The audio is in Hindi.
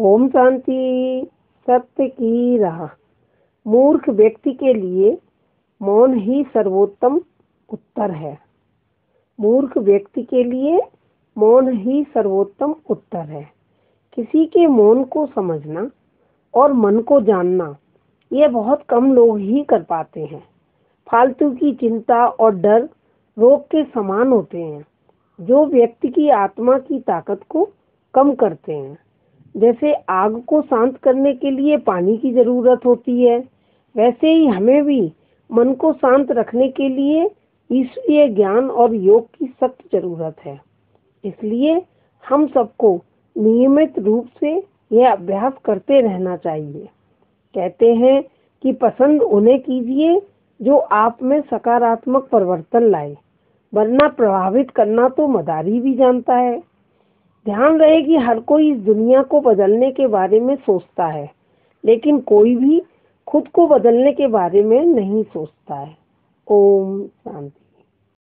ओम शांति सत्य की राह। मूर्ख व्यक्ति के लिए मौन ही सर्वोत्तम उत्तर है। मूर्ख व्यक्ति के लिए मौन ही सर्वोत्तम उत्तर है। किसी के मौन को समझना और मन को जानना, ये बहुत कम लोग ही कर पाते हैं। फालतू की चिंता और डर रोग के समान होते हैं, जो व्यक्ति की आत्मा की ताकत को कम करते हैं। जैसे आग को शांत करने के लिए पानी की ज़रूरत होती है, वैसे ही हमें भी मन को शांत रखने के लिए ईश्वरीय ज्ञान और योग की सख्त ज़रूरत है। इसलिए हम सबको नियमित रूप से यह अभ्यास करते रहना चाहिए। कहते हैं कि पसंद उन्हें कीजिए जो आप में सकारात्मक परिवर्तन लाए, वरना प्रभावित करना तो मदारी भी जानता है। ध्यान रहे कि हर कोई इस दुनिया को बदलने के बारे में सोचता है, लेकिन कोई भी खुद को बदलने के बारे में नहीं सोचता है। ओम शांति।